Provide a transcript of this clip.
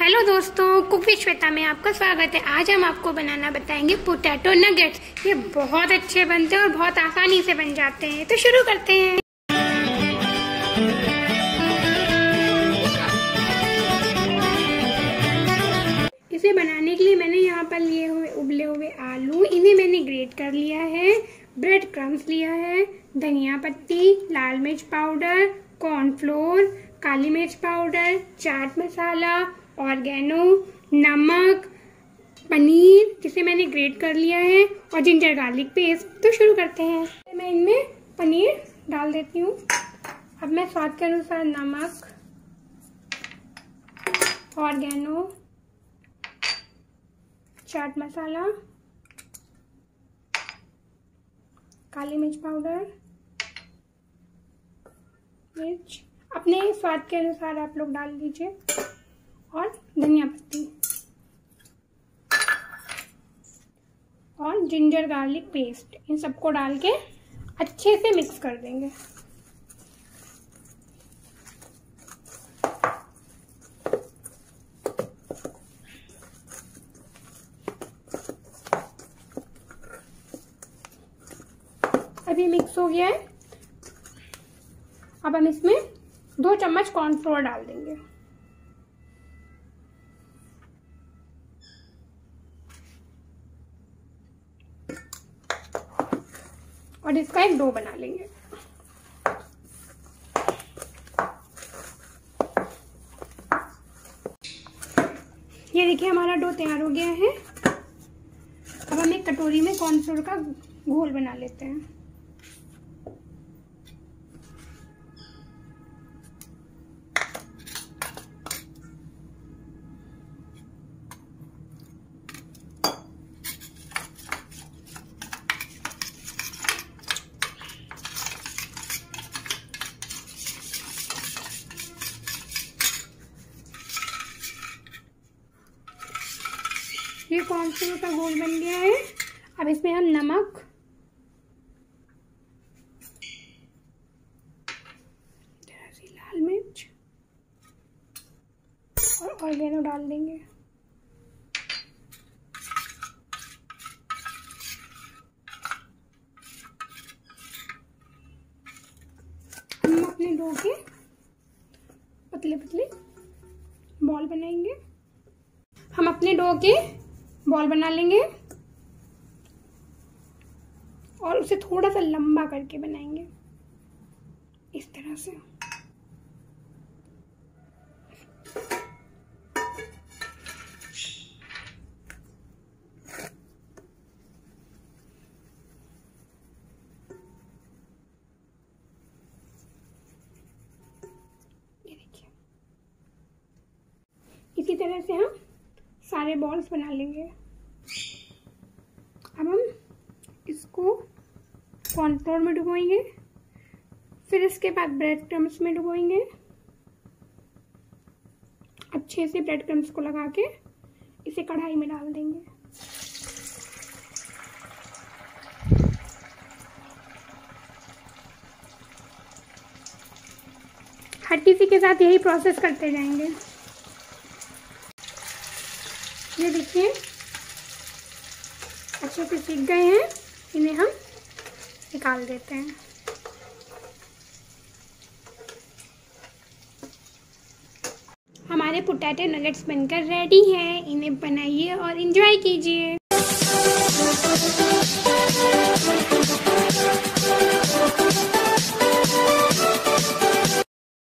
Hello दोस्तों, cook Shweta में आपका स्वागत है। आज हम आपको बनाना बताएँगे पोटैटो नगेट्स। ये बहुत अच्छे बनते हैं और बहुत आसानी से बन जाते हैं। तो शुरू करते हैं। इसे बनाने के लिए मैंने यहाँ पर लिए हुए, उबले हुए आलू, इन्हें मैंने ग्रेट कर लिया है, ब्रेड क्रम्स लिया है, धनिया पत्ती, लाल मिर्च पाउडर, कॉर्नफ्लोर, काली मिर्च पाउडर, चाट मसाला ऑर्गेनो, नमक, पनीर, जिसे मैंने ग्रेट कर लिया है, और जिंजर गार्लिक पेस्ट। तो शुरू करते हैं। मैं इनमें पनीर डाल देती हूँ। अब मैं स्वाद के अनुसार नमक, ऑर्गेनो, चाट मसाला, काली मिर्च पाउडर, मिर्च। अपने स्वाद के अनुसार आप लोग डाल दीजिए। और धनिया पत्ती। और जिंजर गार्लिक पेस्ट इन सबको डाल के अच्छे से मिक्स कर देंगे। अभी मिक्स हो गया है। अब हम इसमें दो चम्मच कॉर्नफ्लोर डाल देंगे। और इसका एक डो बना लेंगे। ये देखिए हमारा डो तैयार हो गया है। अब हम एक कटोरी में कॉर्नफ्लोर का घोल बना लेते हैं। ये कॉर्नफ्लोर का घोल बन गया है। अब इसमें हम नमक लाल मिर्च और ऑर्गेनो डाल देंगे। हम अपने डो के पतले पतले बॉल बनाएँगे। हम अपने डो के बॉल बना लेंगे। और उसे थोड़ा सा लंबा करके बनाएँगे। इस तरह से। इसी तरह से हम सारे बॉल्स बना लेंगे। अब हम इसको कॉर्नफ्लोर में डुबोएँगे। फिर इसके बाद ब्रेड क्रम्स में डुबोएँगे। अच्छे से ब्रेड क्रम्स को लगा के इसे कढ़ाई में डाल देंगे। हर किसी के साथ यही प्रोसेस करते जाएँगे। ये देखिए, अच्छे से सीख गए हैं। इन्हें हम निकाल देते हैं। हमारे पोटैटो नगेट्स बनकर रेडी हैं। इन्हें बनाइए और इन्जॉय कीजिए।